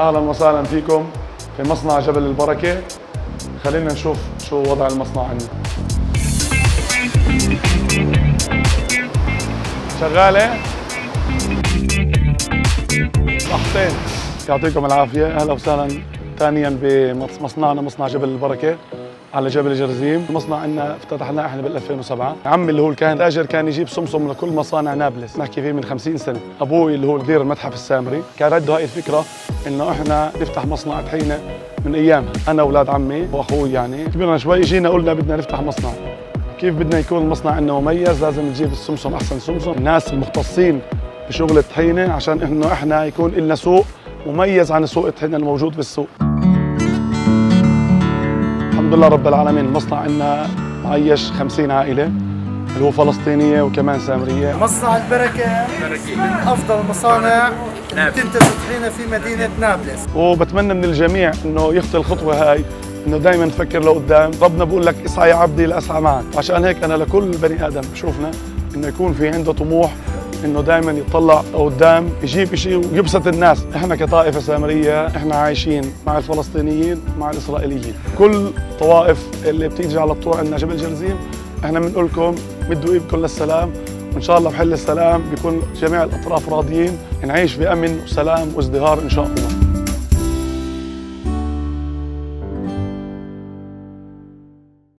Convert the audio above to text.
أهلا وسهلا فيكم في مصنع جبل البركة. خلينا نشوف شو وضع المصنع عندنا. شغالة؟ صحتين. يعطيكم العافية. أهلا وسهلا. ثانيا بمصنعنا مصنع جبل البركة. على جبل جرزيم. المصنع عندنا افتتحناه إحنا بال 2007 عمي اللي هو كان تاجر كان يجيب سمسم لكل مصانع نابلس. نحكي فيه من 50 سنة. أبوي اللي هو مدير المتحف السامري كان عنده هاي الفكرة إنه إحنا نفتح مصنع طحينه من ايامها أنا وأولاد عمي وأخوي يعني. كبرنا شوي جينا قلنا بدنا نفتح مصنع. كيف بدنا يكون المصنع عندنا مميز؟ لازم نجيب السمسم أحسن سمسم الناس المختصين بشغل الطحينة عشان إنه إحنا يكون لنا سوق مميز عن سوق الطحينة الموجود بالسوق. لله رب العالمين. المصنع عندنا معيش 50 عائلة اللي هو فلسطينية وكمان سامرية. مصنع البركة من افضل المصانع تنتج طحينه في مدينة نابلس. وبتمنى من الجميع إنه يخطي الخطوة هاي إنه دائما نفكر لقدام. ربنا بقول لك اسعى يا عبدي لاسعى معك. عشان هيك أنا لكل بني آدم بشوفنا إنه يكون في عنده طموح إنه دائما يطلع لقدام يجيب شيء ويبسط الناس. إحنا كطائفة سامرية إحنا عايشين مع الفلسطينيين مع الإسرائيليين. كل طوائف اللي بتيجي على الطور عندنا جبل جرزيم إحنا بنقول لكم مدوا إيدكم للسلام. وان شاء الله بحل السلام بيكون جميع الأطراف راضيين. نعيش بأمن وسلام وازدهار إن شاء الله.